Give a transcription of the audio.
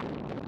you